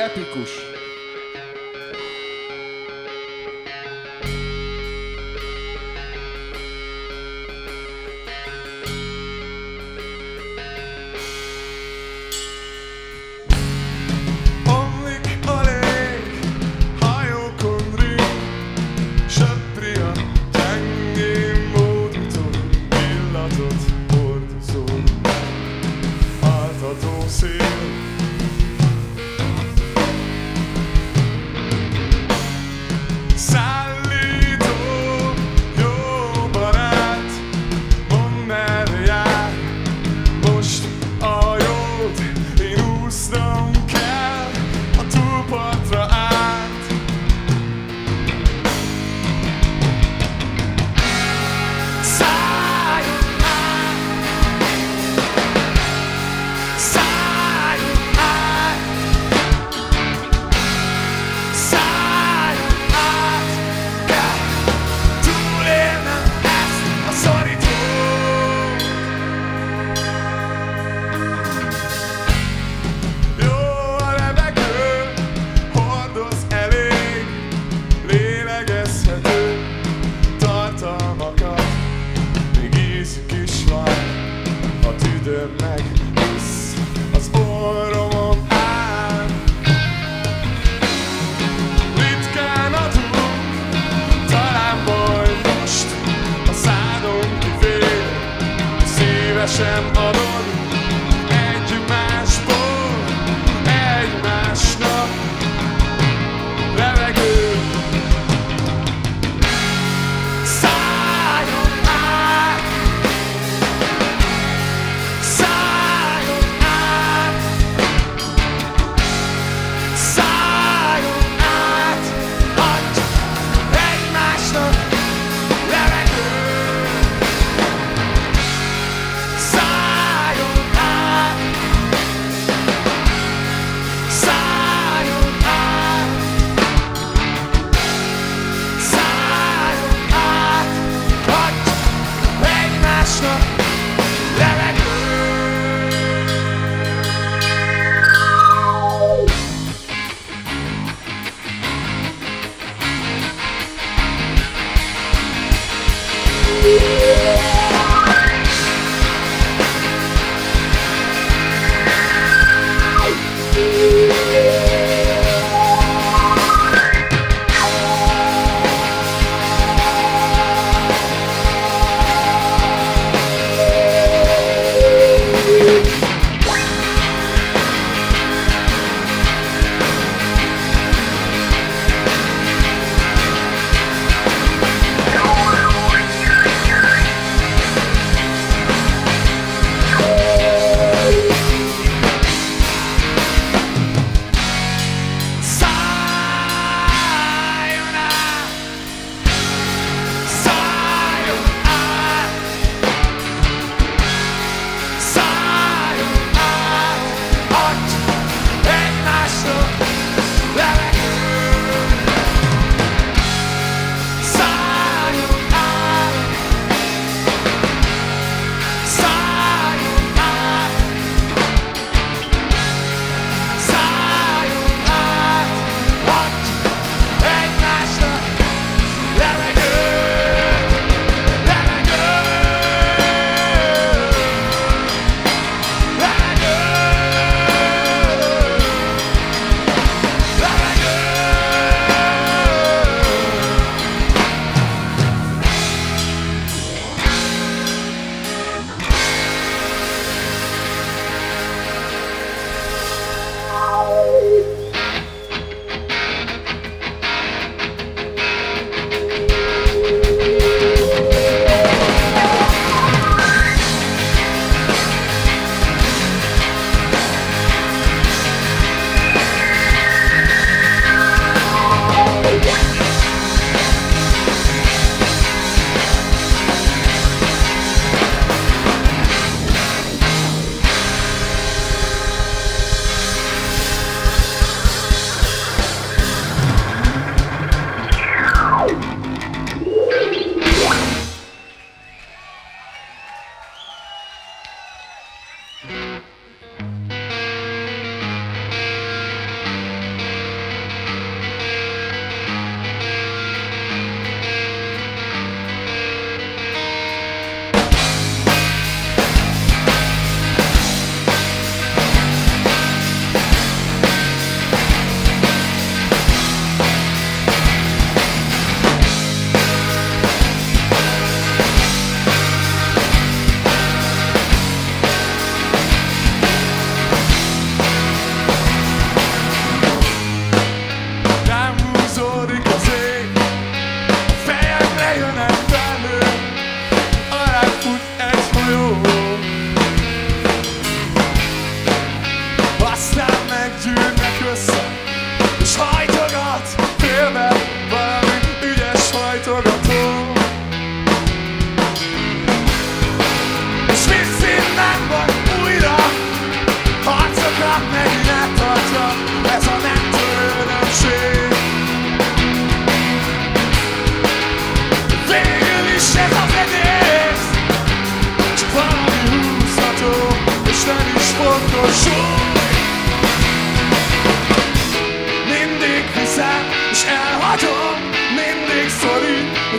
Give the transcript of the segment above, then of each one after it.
Épicos. December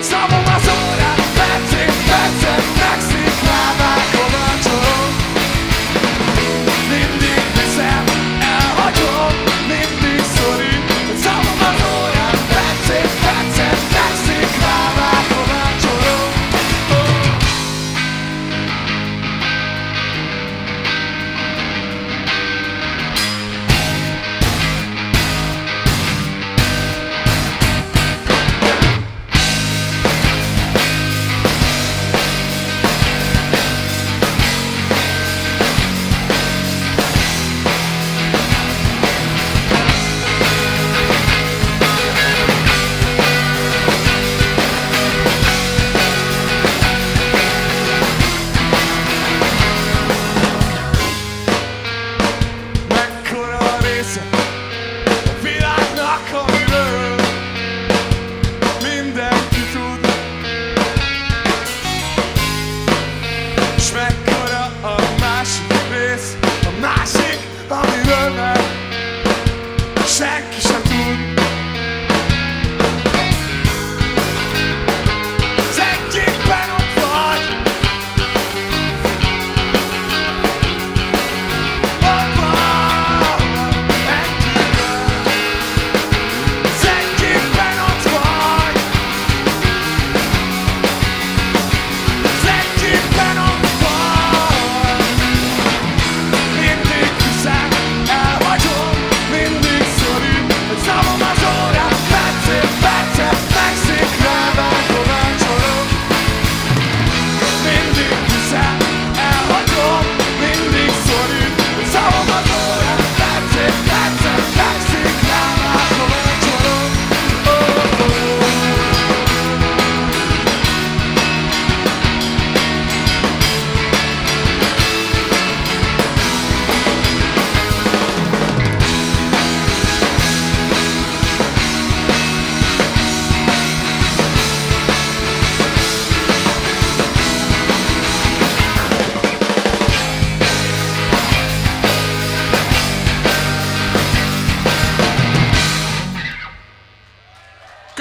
It's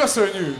Köszönjük!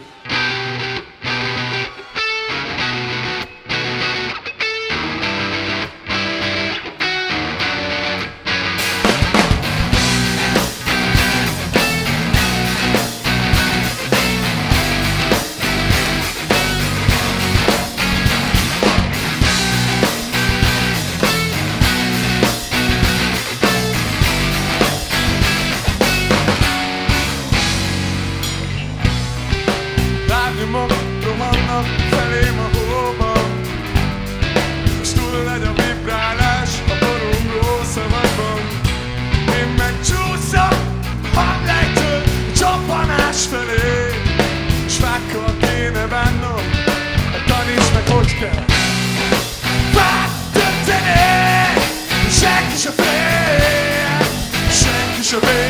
should be.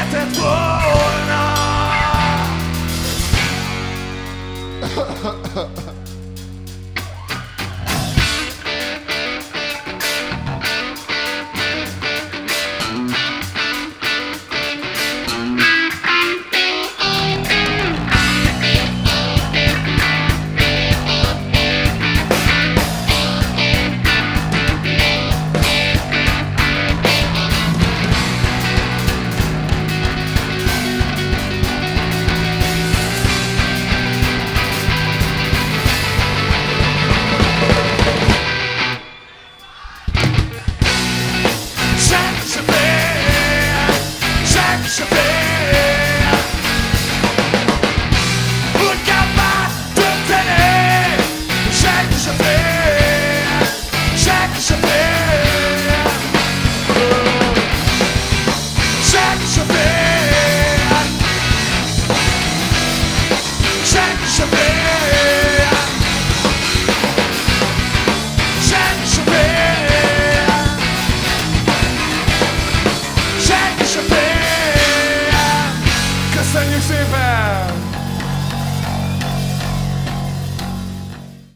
Inte tvåorna